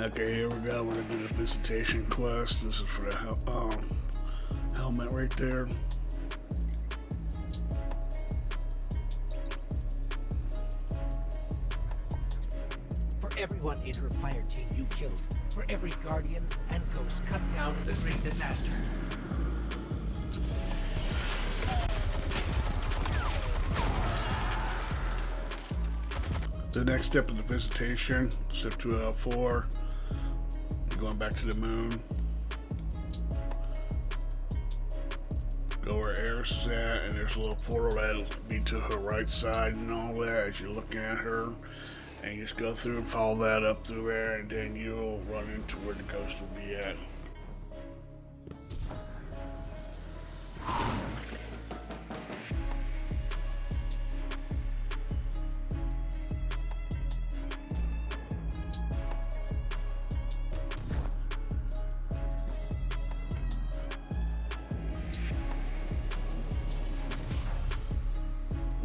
Okay, here we go. We're gonna do the visitation quest. This is for the hel um, helmet right there. For everyone in her fire team you killed, for every guardian and ghost cut down in the great disaster. The next step of the visitation. Step 204. You're going back to the moon. Go where Eris is at, and there's a little portal that'll be to her right side and all that as you're looking at her. And you just go through and follow that up through there, and then you'll run into where the ghost will be at.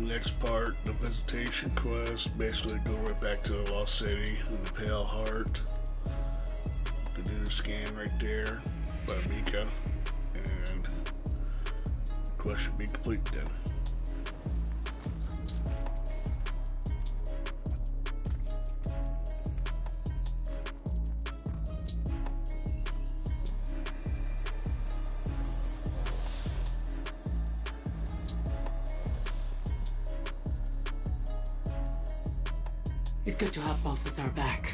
Next part, the visitation quest. Basically, go right back to the Lost City and the Pale Heart to do the scan right there by Micah, and the quest should be complete then. It's good to have Balthazar back.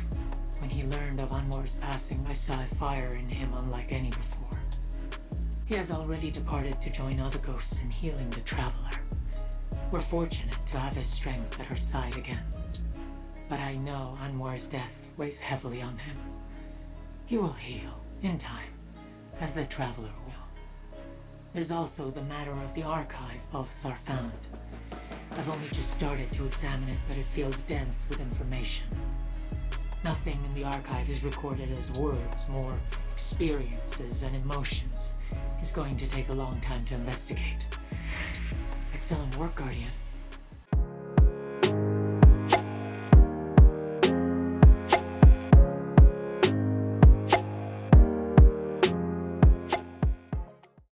When he learned of Anwar's passing, I saw a fire in him unlike any before. He has already departed to join other ghosts in healing the Traveler. We're fortunate to have his strength at her side again. But I know Anwar's death weighs heavily on him. He will heal, in time, as the Traveler will. There's also the matter of the archive Balthazar found. I've only just started to examine it, but it feels dense with information. Nothing in the archive is recorded as words, more experiences and emotions. It's going to take a long time to investigate. Excellent work, Guardian.